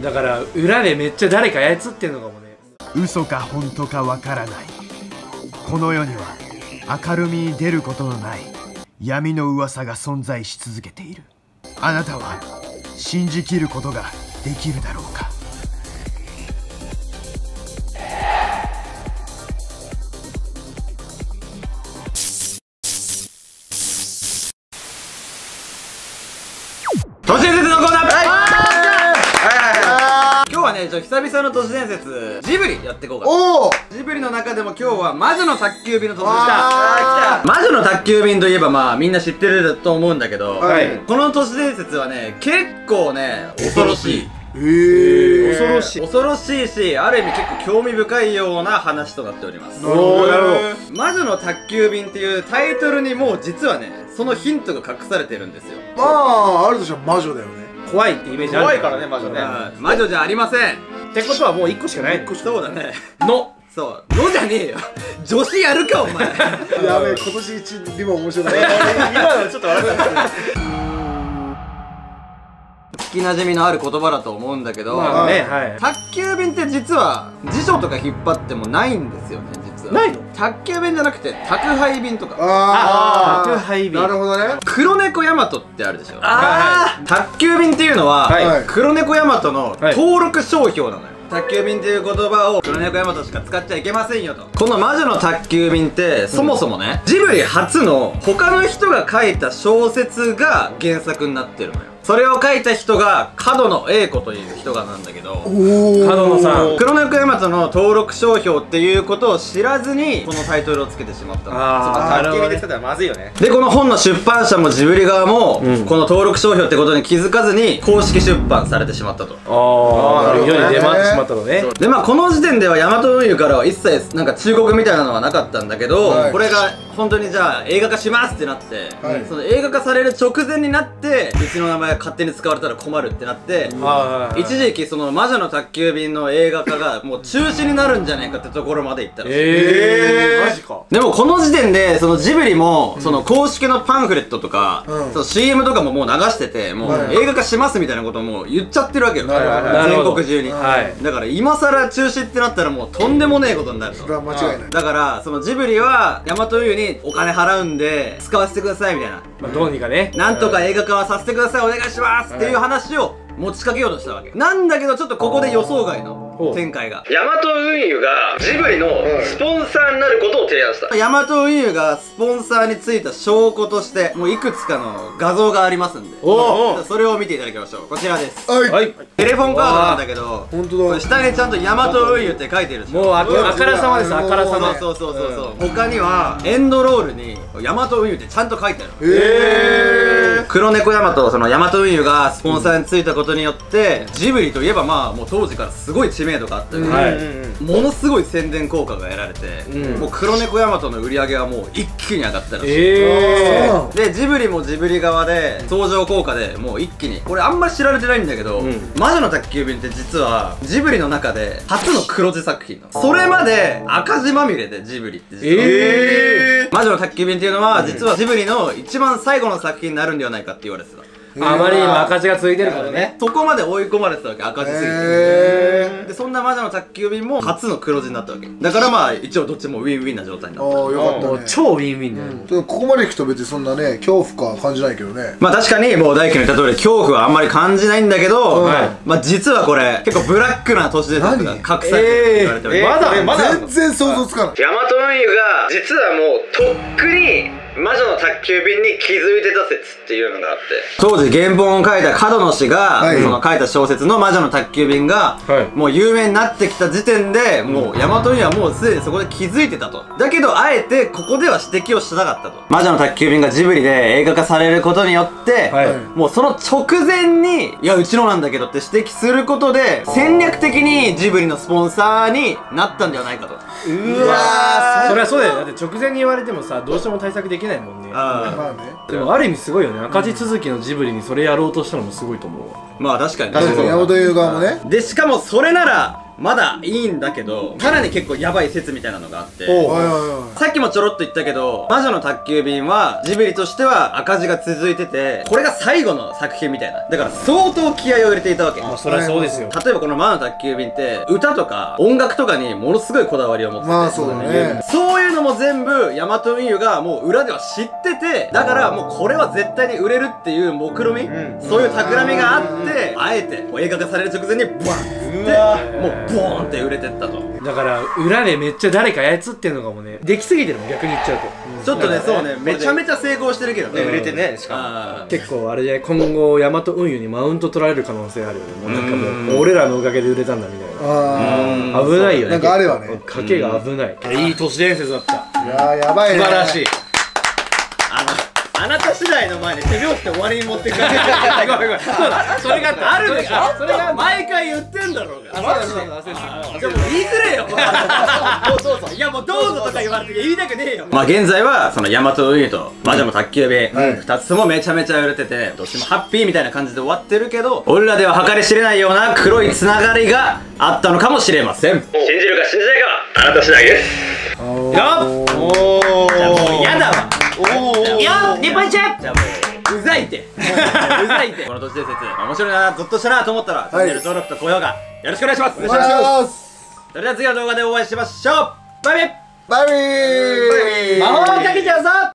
だから裏でめっちゃ誰か操ってんのかもね。嘘か本当かわからない。この世には明るみに出ることのない闇の噂が存在し続けている。あなたは信じきることができるだろうか。今日はね、ちょ久々の都市伝説、ジブリやっていこうか。な。おおジブリの中でも今日は魔女の宅急便の都市伝説。あ魔女の宅急便といえばまあみんな知ってると思うんだけど、はい。この都市伝説はね、結構ね、恐ろしい。えー、恐ろしい。恐ろしいし、ある意味結構興味深いような話となっております。なるほど。なるほど。魔女の宅急便っていうタイトルにもう実はね、そのヒントが隠されてるんですよ。まああるとしたら魔女だよね怖いってイメージある怖いからね魔女ねはい魔女じゃありません。ってことはもう1個しかないのそうだね。のそう。のじゃねえよ。女子やるか、お前。やべえ今年一リボン面白い今のちょっと笑った聞き馴染みのある言葉だと思うんだけど、まあねはい宅急便って実は辞書とか引っ張ってもないんですよね実はないの？宅急便じゃなくて宅配便とか。あ宅配便。なるほどね。黒猫ヤマトってあるでしょ。あ宅急便っていうのは、はいはい。黒猫ヤマトのはい。登録商標なのよ、宅急便っていう言葉を黒猫ヤマトしか使っちゃいけませんよと。この魔女の宅急便ってそもそもね、ジブリ初の他の人が書いた小説が原作になってるのよそれを書いた人が角野栄子という人がなんだけど角野さん。黒猫ヤマトの登録商標っていうことを知らずにこのタイトルをつけてしまったの。あー。宅急便でつけたらまずいよね。でこの本の出版社もジブリ側も、うん。この登録商標ってことに気づかずに公式出版されてしまったと。ああなるほどね。世に出回ってしまったのね。でまあこの時点ではヤマト運輸からは一切なんか忠告みたいなのはなかったんだけど、はい。これが本当にじゃあ映画化しますってなって、はい。その映画化される直前になってうちの名前が勝手に使われたら困るってなって、はい一時期その魔女の宅急便の映画化がもう中止になるんじゃないかってところまで行ったらしい。ええマジか。でもこの時点でそのジブリもその公式のパンフレットとか、うん。その CM とかももう流しててもうはい。映画化しますみたいなことをもう言っちゃってるわけよ。なるほど。なるほど全国中に、はい。だから今更中止ってなったらもうとんでもねえことになるとそれは間違いない。だからそのジブリはヤマト運輸にお金払うんで使わせてくださいみたいな。まあどうにかね。なんとか映画化はさせてくださいお願いします。っていう話を持ちかけようとしたわけ。なんだけどちょっとここで予想外の展開が。ヤマト運輸がジブリのスポンサーになることを提案した。ヤマト運輸がスポンサーについた証拠としてもういくつかの画像がありますんで。おそれを見ていただきましょう。こちらです。はい、はい。テレフォンカードなんだけど本当だ。下にちゃんとヤマト運輸って書いてるもうああからさまです。あからさまそうそうそうそう。そう、他にはエンドロールにヤマト運輸ってちゃんと書いてある。えー、黒猫ヤマトそのヤマト運輸がスポンサーについたことによってジブリといえばまあもう当時からすごい知名度があったよね、はい。ものすごい宣伝効果が得られて、うん。もう黒猫ヤマトの売り上げはもう一気に上がったらしい、ええそうなのでジブリもジブリ側で相乗効果でもう一気に。これあんまり知られてないんだけど、うん。魔女の宅急便って実はジブリの中で初の黒字作品それまで赤字まみれでジブリって実は、え魔女の宅急便っていうのは実はジブリの一番最後の作品になるんではないかって言われてたあまりにも赤字が続いてるからね。そこまで追い込まれてたわけ赤字すぎて、えでそんな魔女の宅急便も初の黒字になったわけ。だからまあ一応どっちもウィンウィンな状態にー、なった。ああよかったね。超ウィンウィンだよ。でもここまで行くと別にそんなね恐怖か感じないけどね。まあ確かにもう大輝の言った通り恐怖はあんまり感じないんだけど、うんはい。まあ実はこれ結構ブラックな都市伝説が隠されてるって言われております、まだえまだ？全然想像つかない。ヤマト運輸が実はもうとっくに魔女の宅急便に気づいてた説っていうのがあって。当時原本を書いた角野氏が、はい。その書いた小説の魔女の宅急便が、はい。もう有名になってきた時点でもうヤマト運輸はもうすでにそこで気づいてたと。だけどあえてここでは指摘をしなかったと。魔女の宅急便がジブリで映画化されることによって、はい。もうその直前にいやうちのなんだけどって指摘することで戦略的にジブリのスポンサーになったんではないかと。うわそれはそうだよ。だって直前に言われてもさどうしても対策できないもんね。あまあね。でもある意味すごいよね。赤字続きのジブリにそれやろうとしたのもすごいと思うわ。まあ確かに確かに山本優側もね。でしかもそれならまだいいんだけどさらに結構ヤバい説みたいなのがあってさっきもちょろっと言ったけど、魔女の宅急便は、ジブリとしては赤字が続いてて、これが最後の作品みたいな。だから相当気合を入れていたわけ。まあそりゃそうですよ。例えばこの魔女の宅急便って、歌とか音楽とかにものすごいこだわりを持って。て。まあそうだね。そういうのも全部、ヤマト運輸がもう裏では知ってて、だからもうこれは絶対に売れるっていう目論み、そういう企みがあって、あえて映画化される直前に、バンって、もうボーンって売れてったと。だから裏でめっちゃ誰か操ってんのかもね。できすぎてるもん逆に言っちゃうと。ちょっとね、そうね、めちゃめちゃ成功してるけどね。売れてねしかも。結構あれで今後ヤマト運輸にマウント取られる可能性あるよね。もうなんかもう俺らのおかげで売れたんだみたいあな危ないよね。なんかあれはね。賭けが危ない。いい都市伝説だった。あいやーやばいね。素晴らしい。あの、あなた次第の前に手拍子で終わりに持ってくる。ごめんごめんそうだそれがあるでしょそれが毎回言ってんだろうが。あそうだそうだそうだじゃあもう言いづれよ。もうどうぞ。いやもうどうぞとか言われて言いたくねえよ。まあ現在は、そのヤマト運輸と魔女の宅急便、はい二つともめちゃめちゃ売れてて、どっちもハッピーみたいな感じで終わってるけど、俺らでは計り知れないような黒いつながりがあったのかもしれません。信じるか信じないかは、あなた次第です。あーやっおーじゃあもう嫌だわ。おーいや日本一じゃあもううざいって。うざいって。この都市伝説面白いなゾッとしたなと思ったらチャンネル登録と高評価よろしくお願いします。お願いします。それでは次の動画でお会いしましょう。バイバイバイビー。魔法をかけちゃうぞ